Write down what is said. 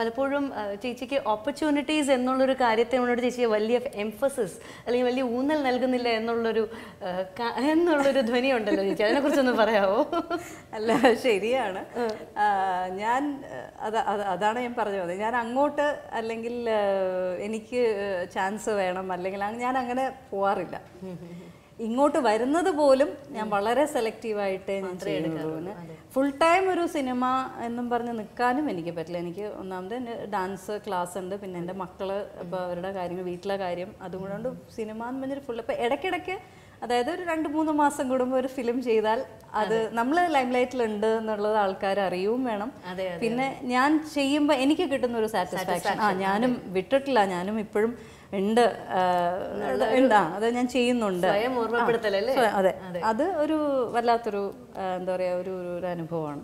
പലപ്പോഴും ചേച്ചിക്ക് ഓപ്പർച്യൂണിറ്റീസ് എന്നുള്ളൊരു കാര്യത്തിനോട് ചേച്ചി വലിയ എംഫസിസ് അല്ലെങ്കിൽ വലിയ ഊന്നൽ നൽകുന്നില്ല എന്നുള്ളൊരു എന്നുള്ളൊരു ധ്വനി ഉണ്ടല്ലോ ചേച്ചി. അതിനെക്കുറിച്ചൊന്ന് പറയാമോ അല്ല ശരിയാണ്. ഞാൻ അത് അത് അതാണ് ഞാൻ പറഞ്ഞു വന്നത് ഞാൻ അങ്ങോട്ട് അല്ലെങ്കിൽ എനിക്ക് ചാൻസ് വേണം. അല്ലെങ്കിൽ ഞാൻ അങ്ങനെ പോവാറില്ല. ഇങ്ങോട്ട് വരുന്നത് പോലും ഞാൻ വളരെ സെലക്റ്റീവായിട്ട് ഞാൻ ചെയ്യുള്ളൂ ഫുൾ ടൈം ഒരു സിനിമ എന്നും പറഞ്ഞ് നിൽക്കാനും എനിക്ക് പറ്റില്ല. എനിക്ക് ഒന്നാമത് എന്റെ ഡാൻസ് ക്ലാസ് ഉണ്ട്. പിന്നെ എന്റെ മക്കൾ ഇപ്പോൾ അവരുടെ കാര്യങ്ങൾ വീട്ടിലെ കാര്യം അതുകൊണ്ട് സിനിമ എന്ന് പറഞ്ഞൊരു ഫുൾ ഇപ്പോൾ ഇടയ്ക്കിടയ്ക്ക് അതായത് ഒരു രണ്ട് മൂന്ന് മാസം കൂടുമ്പോൾ ഒരു ഫിലിം ചെയ്താൽ അത് നമ്മൾ ലൈം ലൈറ്റിലുണ്ട് എന്നുള്ളത് ആൾക്കാർ അറിയുകയും വേണം. പിന്നെ ഞാൻ ചെയ്യുമ്പോൾ എനിക്ക് കിട്ടുന്ന ഒരു സാറ്റിസ്ഫാക്ഷൻ ആ ഞാനും വിട്ടിട്ടില്ല. ഞാനും ഇപ്പോഴും ഉണ്ട് എന്താ ഉണ്ട് അത് ഞാൻ ചെയ്യുന്നുണ്ട്? അതെ. അത്. ഒരു വല്ലാത്തൊരു എന്താ പറയാ ഒരു ഒരു- ഒരു അനുഭവമാണ്.